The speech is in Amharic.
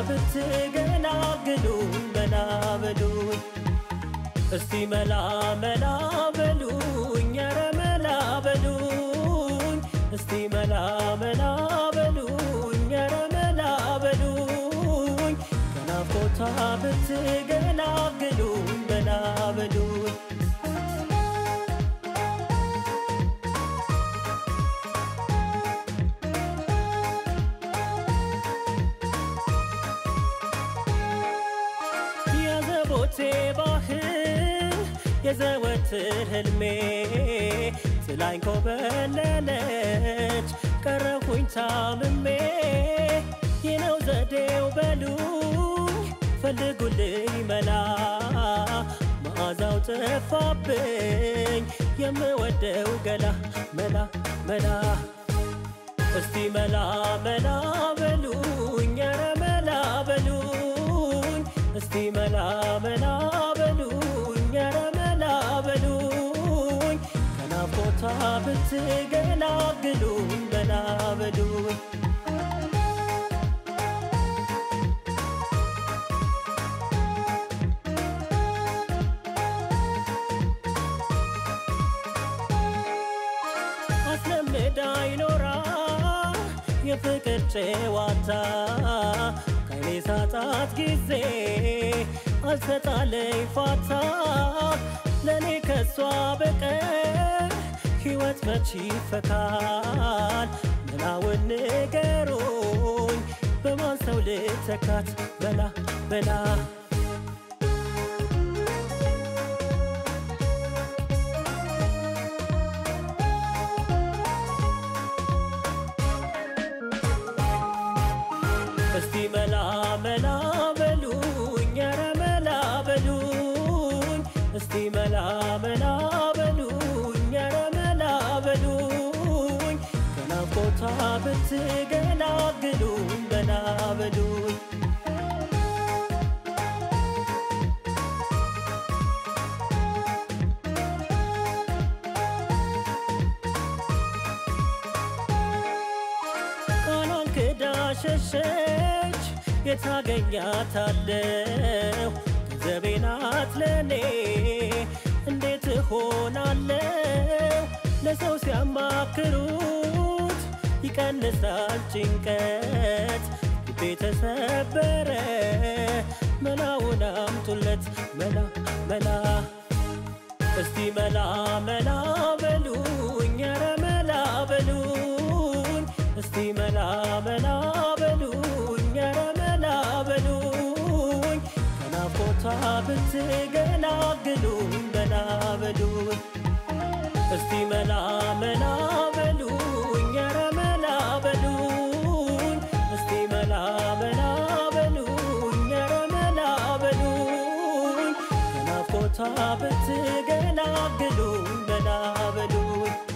ከናፍቆቷ ብትገላግሉኝ መላ በሉኝ። እስቲ መላ መላ በሉኝ ኧረ መላ በሉኝ። እስቲ መላ የዘቦቴ ባህል የዘወትር ህልሜ ጥላኝ ኮበለለች ቀረሁኝ ታምሜ ይህ ነው ዘዴው በሉኝ ፈልጉልኝ መላ መዓዛው ጠፋብኝ የምወደው ገላ መላ መላ እስቲ መላ መላ እስቲ መላ መላ በሉኝ ኧረ መላ በሉኝ። ከናፍቆቷ ብትገላግሉኝ መላ በሉኝ። አስለምዳ ይኖራ የፍቅር ጨዋታ ከኔ ሳጣት ጊዜ አልሰጣለኝ ፋታ። ለእኔ ከሷ በቀር ሕይወት መች ይፈካል መላውን ንገሩኝ? በማን ሰው ልተካት? በላ በላ ከናፍቆቷ ብትገላግሉኝ መላ በሉኝ ክዳ ሸሸች የታገኛታለሁ ገንዘቤ ለኔ እንዴት እሆናለሁ ለሰው ሲያማክሩት ይቀንሳል ጭንቀት ልቤ ተሰበረ። መላውን አምጡለት መላ መላ እስቲ መላ መላ በሉኝ ኧረ መላ በሉኝ እስቲ መላ መላ በሉኝ ኧረ መላ በሉኝ። ከናፍቆቷ ብትገላግሉኝ መላ በሉኝ። እስቲ መላ መላ ከናፍቆቷ ብትገላግሉኝ መላ በሉኝ